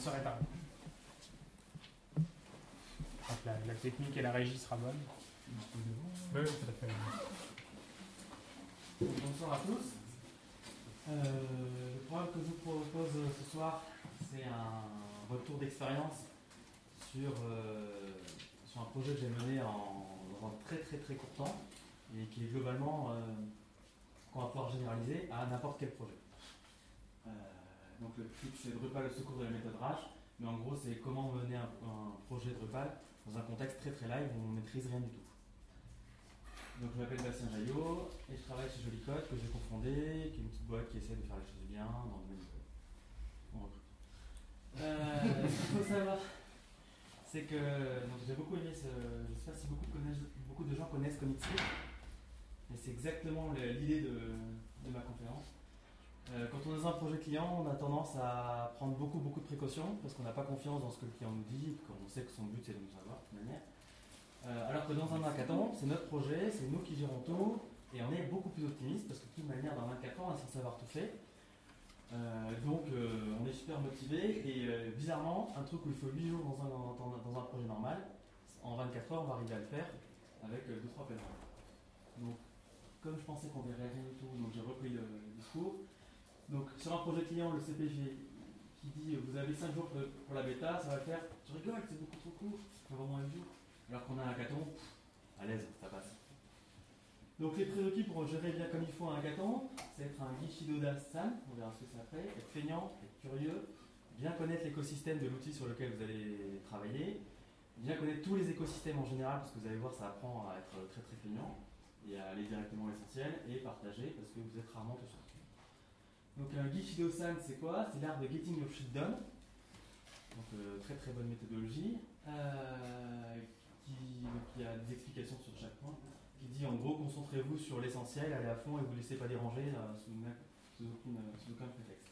serait pas. Donc la, la technique et la régie sera bonne. Oui, oui, tout à fait. Bonsoir à tous. Euh, le programme que je vous propose ce soir, c'est un retour d'expérience sur, euh, sur un projet que j'ai mené en, dans un très très très court temps et qui est globalement euh, qu'on va pouvoir généraliser à n'importe quel projet. Euh, donc le titre c'est Drupal le secours de la méthode RASH, mais en gros c'est comment mener un, un projet Drupal dans un contexte très très live où on ne maîtrise rien du tout. Donc je m'appelle Bastien Jaillot et je travaille chez Jolicode que j'ai cofondé, qui est une petite boîte qui essaie de faire les choses bien dans le domaine code. Euh, ce qu'il faut savoir, c'est que j'ai beaucoup aimé ce. Je ne sais pas si beaucoup, de gens connaissent Commitscript, mais c'est exactement l'idée de ma conférence. Euh, quand on est dans un projet client, on a tendance à prendre beaucoup beaucoup de précautions parce qu'on n'a pas confiance dans ce que le client nous dit, comme on sait que son but c'est de nous savoir de toute manière. Euh, alors que dans un hackathon, c'est notre projet, c'est nous qui gérons tout, et on est beaucoup plus optimiste parce que de toute manière, dans un hackathon, on est censé savoir tout fait. Euh, donc euh, on est super motivé et bizarrement, un truc où il faut 8 jours dans un, dans, un- projet normal, en 24 heures, on va arriver à le faire avec 2-3 pèlerins. Donc, comme je pensais qu'on verrait rien du tout, donc j'ai repris le discours. Donc, sur un projet client, le CPG qui dit vous avez 5 jours pour, la bêta, ça va faire. Je rigole, c'est beaucoup trop court, il faut vraiment 8 jours. Alors qu'on a un hackathon, à l'aise, ça passe. Donc les prérequis pour gérer bien comme il faut un hackathon, c'est être un Gishidoda San, on verra ce que ça fait, être feignant, être curieux, bien connaître l'écosystème de l'outil sur lequel vous allez travailler, bien connaître tous les écosystèmes en général, parce que vous allez voir, ça apprend à être très très feignant et à aller directement à l'essentiel, et partager, parce que vous êtes rarement tout seul. Donc un Gishido-san, c'est quoi? C'est l'art de getting your shit done. Donc euh, très très bonne méthodologie, euh, qui, qui a des explications sur chaque point, qui dit en gros concentrez-vous sur l'essentiel, allez à fond et vous laissez pas déranger euh, sous, aucun prétexte.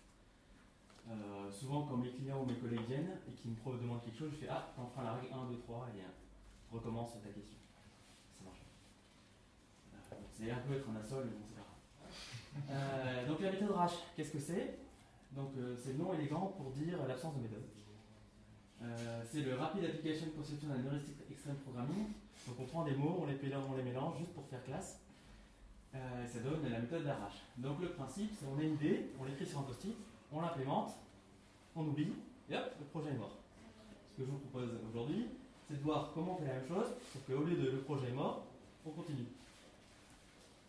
Euh, souvent quand mes clients ou mes collègues viennent et qui me demandent quelque chose, je fais Ah, enfin la règle 1, 2, 3, et euh, recommence ta question. Ça marche. Euh, c'est un peu être un assol, mais bon, c'est pas. Euh, donc la méthode RASH, qu'est-ce que c'est? Donc euh, c'est le nom élégant pour dire l'absence de méthode. Euh, c'est le Rapid Application Conception and Heuristic Extreme Programming. Donc on prend des mots, on les, on les mélange juste pour faire classe. Et ça donne la méthode d'arrache. Donc le principe, c'est on a une idée, on l'écrit sur un post-it, on l'implémente, on oublie, et hop, le projet est mort. Ce que je vous propose aujourd'hui, c'est de voir comment on fait la même chose, sauf qu'au lieu de le projet est mort, on continue.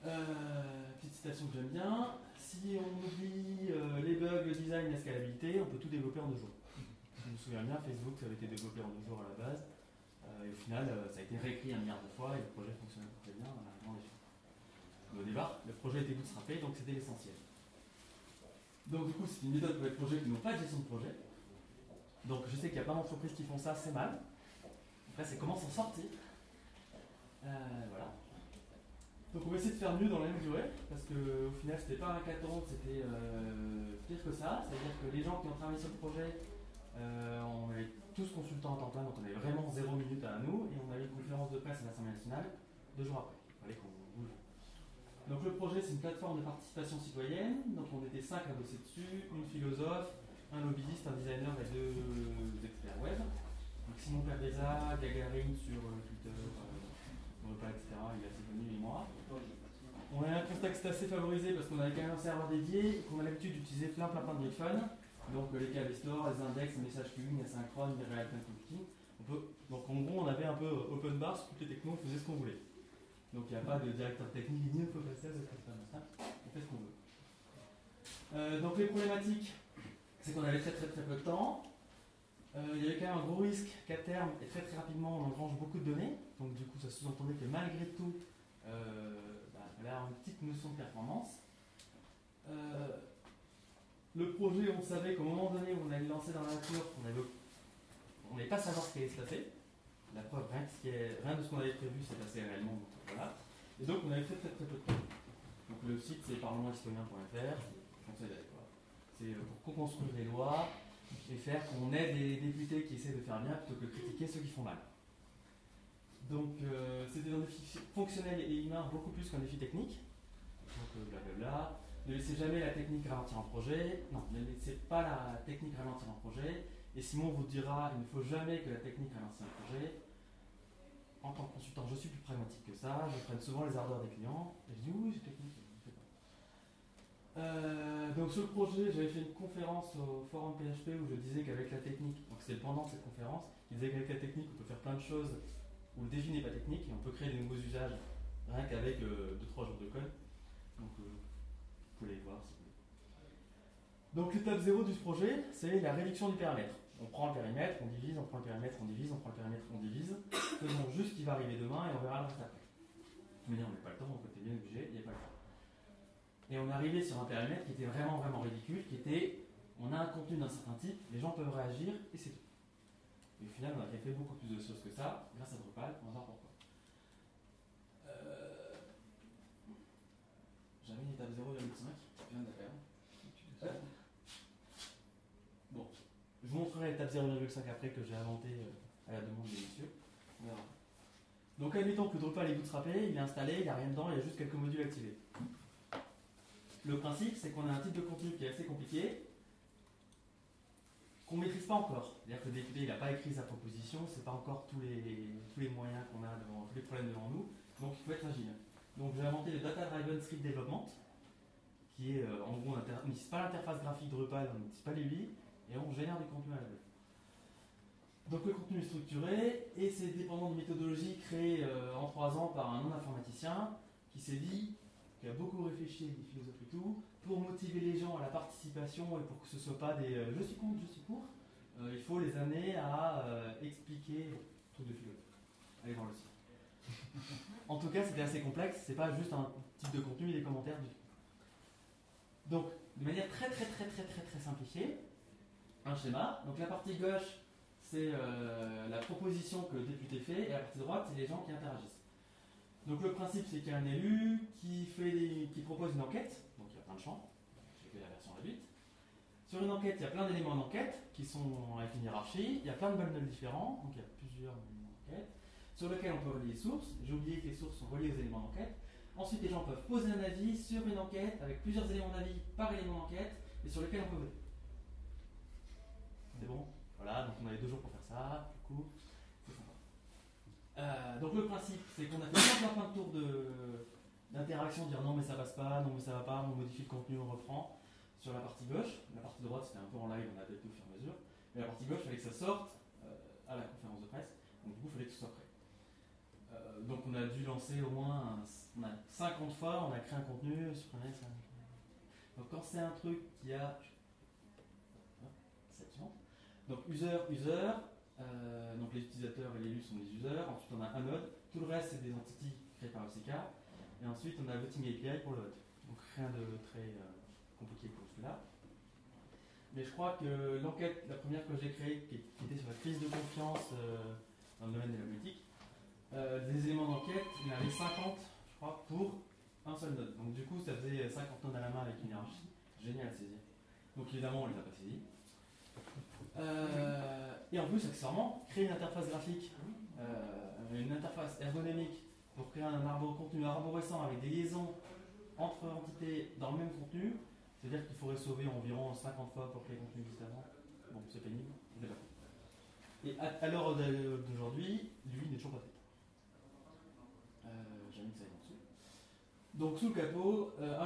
Euh, petite citation que j'aime bien. Si on oublie euh, les bugs, le design, la scalabilité, on peut tout développer en deux jours. Je me souviens bien, Facebook, ça avait été développé en deux jours à la base. Euh, et au final, ça a été réécrit un milliard de fois et le projet fonctionnait très bien. Mais au départ, le projet était bootstrappé, donc c'était l'essentiel. Donc du coup, c'est une méthode pour les projets qui n'ont pas de gestion de projet. Donc je sais qu'il y a plein d'entreprises qui font ça, c'est mal. Après, c'est comment s'en sortir. Voilà. Donc on va essayer de faire mieux dans la même durée, parce que au final c'était pas un hackathon, c'était euh, pire que ça. C'est-à-dire que les gens qui ont travaillé sur le projet, euh, on avait tous consultants en temps plein, donc on avait vraiment zéro minute à nous, et on avait une conférence de presse à l'Assemblée nationale deux jours après. Donc le projet c'est une plateforme de participation citoyenne, donc on était cinq à bosser dessus, une philosophe, un lobbyiste, un designer et deux experts web. Donc Simon Perdeza, Gagarine sur euh, Twitter, euh, etc. On a un contexte assez favorisé parce qu'on avait quand même un serveur dédié, qu'on a l'habitude d'utiliser plein plein plein de fun. Donc euh, les KB Store, les index, les messages queuing, les synchrones, les real-time computing. On peut, donc en gros, on avait un peu euh, open bar sur toutes les technos, on faisait ce qu'on voulait. Donc il n'y a pas de directeur technique il faut passer à cette. On fait ce qu'on veut. Euh, donc les problématiques, c'est qu'on avait très très très peu de temps. Euh, il y avait quand même un gros risque qu'à terme, et très très rapidement, on engrange beaucoup de données. Donc du coup, ça sous-entendait que malgré tout, euh, bah, il fallait avoir une petite notion de performance. Euh, le projet, on savait qu'au moment donné où on allait le lancer dans la nature, on avait, on n'allait pas savoir ce qui allait se passer. La preuve, rien, de ce qu'on avait prévu s'est passé réellement. voilà. Et donc on avait très très très peu de temps. Donc le site c'est voir. C'est pour co-construire les lois et faire qu'on aide les députés qui essaient de faire bien plutôt que de critiquer ceux qui font mal. Donc euh, c'était un défi fonctionnel et humain beaucoup plus qu'un défi technique. Donc euh, blablabla. Ne laissez jamais la technique ralentir un projet. Non, ne laissez pas la technique ralentir un projet. Et Simon vous dira, il ne faut jamais que la technique ralentit un projet. En tant que consultant, je suis plus pragmatique que ça. Je prenne souvent les ardeurs des clients. Et je dis oui, c'est technique. Euh, donc sur le projet, j'avais fait une conférence au forum PHP où je disais qu'avec la technique, donc c'était pendant cette conférence, il disait qu'avec la technique, on peut faire plein de choses où le défi n'est pas technique et on peut créer des nouveaux usages rien qu'avec 2-3 jours de code. Donc euh, vous pouvez les voir si vous voulez. Donc l'étape 0 du projet, c'est la réduction du périmètre. On prend le périmètre, on divise, on prend le périmètre, on divise, on prend le périmètre, on divise. Faisons juste ce qui va arriver demain et on verra le après. Mais on n'a pas le temps, on était bien obligé, il n'y a pas le temps. Et on est arrivé sur un périmètre qui était vraiment vraiment ridicule, qui était on a un contenu d'un certain type, les gens peuvent réagir et c'est tout. Et au final, on a fait beaucoup plus de choses que ça, grâce à Drupal, on va voir pourquoi. Euh... J'avais une étape 0,5, je viens de faire. Bon, je vous montrerai l'étape 0,5 après que j'ai inventé euh, à la demande des messieurs. Donc admettons que Drupal est bootstrappé, il est installé, il n'y a rien dedans, il y a juste quelques modules activés. Le principe, c'est qu'on a un type de contenu qui est assez compliqué, qu'on ne maîtrise pas encore. C'est-à-dire que le député n'a pas écrit sa proposition, c'est pas encore tous les, moyens qu'on a devant, tous les problèmes devant nous, donc il faut être agile. Donc j'ai inventé le Data Driven Script Development, qui est euh, en gros, on n'utilise pas l'interface graphique Drupal, on n'utilise pas les UI, et on génère du contenu à la base. Donc le contenu est structuré, et c'est dépendant de méthodologie créée euh, en trois ans par un non-informaticien, qui s'est dit, qui a beaucoup réfléchi des philosophes et tout, pour motiver les gens à la participation et pour que ce ne soit pas des euh, je suis contre, je suis pour, euh, il faut les amener à euh, expliquer tout de philo. Allez voir le site. en tout cas, c'était assez complexe, c'est pas juste un type de contenu des commentaires du. Donc, de manière très très très très très très simplifiée, un schéma. Donc la partie gauche, c'est la proposition que le député fait, et la partie droite, c'est les gens qui interagissent. Donc le principe, c'est qu'il y a un élu qui, fait qui propose une enquête, donc il y a plein de champs, j'ai fait la version réduite. Sur une enquête, il y a plein d'éléments d'enquête qui sont avec une hiérarchie, il y a plein de bundles différents, donc il y a plusieurs éléments d'enquête, sur lesquels on peut relier les sources. J'ai oublié que les sources sont reliées aux éléments d'enquête. Ensuite, les gens peuvent poser un avis sur une enquête avec plusieurs éléments d'avis par élément d'enquête et sur lesquels on peut voter. C'est bon? Voilà, donc on avait deux jours pour faire ça, du coup. Euh, donc le principe, c'est qu'on a fait plein, plein de tours d'interaction, dire non mais ça passe pas, non mais ça va pas, on modifie le contenu, on reprend. Sur la partie gauche, la partie droite c'était un peu en live, on a adapté au fur et à mesure. Mais la partie gauche, il fallait que ça sorte euh, à la conférence de presse, donc du coup il fallait que tout soit prêt. Euh, donc on a dû lancer au moins on a 50 fois, on a créé un contenu, supprimé ça. Donc quand c'est un truc qui a. Donc user, user, euh, donc les utilisateurs et les élus sont les users. Ensuite, on a un node. Tout le reste, c'est des entités créées par le CK. Et ensuite, on a voting API pour le vote. Donc rien de très euh, compliqué pour cela. Mais je crois que l'enquête, la première que j'ai créée, qui, était sur la crise de confiance euh, dans le domaine de la politique, des éléments d'enquête, il y en avait 50, je crois, pour un seul node. Donc du coup, ça faisait 50 nodes à la main avec une hiérarchie. Génial à saisir. Donc évidemment, on ne les a pas saisis. Euh, et en plus, accessoirement, créer une interface graphique, euh, une interface ergonomique pour créer un arbre contenu arborescent avec des liaisons entre entités dans le même contenu, c'est-à-dire qu'il faudrait sauver environ 50 fois pour créer un contenu différent. Bon, c'est pénible, Et à, l'heure d'aujourd'hui, lui n'est toujours pas fait. Euh, J'ai mis ça dessus. Donc sous le capot, euh,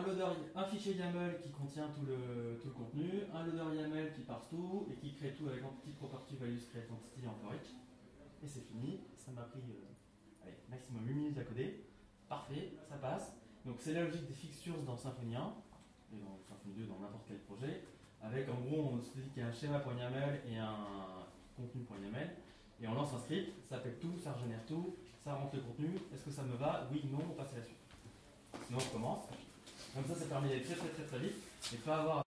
un, fichier YAML qui contient tout le, tout le contenu, un loader YAML qui parse tout et qui crée tout avec un petit property values create entity en for Et c'est fini, ça m'a pris euh, maximum 8 minutes à coder. Parfait, ça passe. Donc c'est la logique des fixtures dans Symfony 1, et dans Symfony 2 dans n'importe quel projet, avec en gros on se dit qu'il y a un schéma.yaml et un contenu.yaml, et on lance un script, ça fait tout, ça régénère tout, ça rentre le contenu, est-ce que ça me va? Oui, non, on passe à la suite. Sinon on recommence. Comme ça, ça permet d'aller très très très très vite et pas avoir